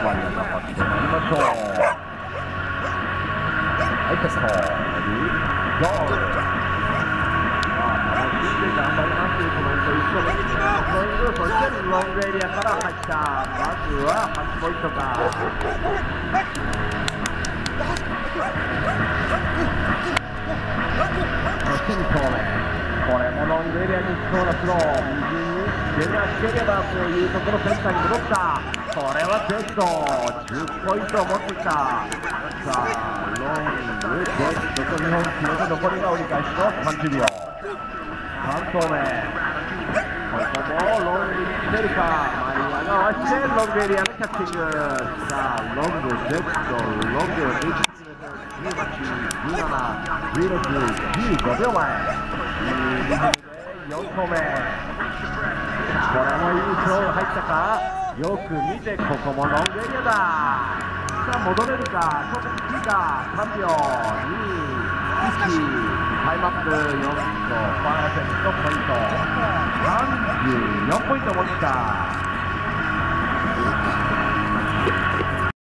止まりがなかったとなりましょうはいテスト。ゴール楽しんで頑張りまずは8ポイントかロングエリアに行きそうなスロー右に出なければというところセンターに戻ったこれはベスト10ポイントを持ってきたさあロングベストと日本記録残りが折り返しの30秒3投目ここもロングに来てるかマリアが合わせてロングエリアのキャッチングさあロングベストロング3 18、17、16、15秒前。4個目。これもいい勝負入ったか？よく見て、ここもロングエリアだ。さあ、戻れるか？ちょっといいか ?3 秒、2、1、タイムアップ4ポイント、パーセントポイント。34ポイント持った。